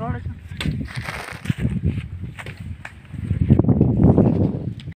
కూడా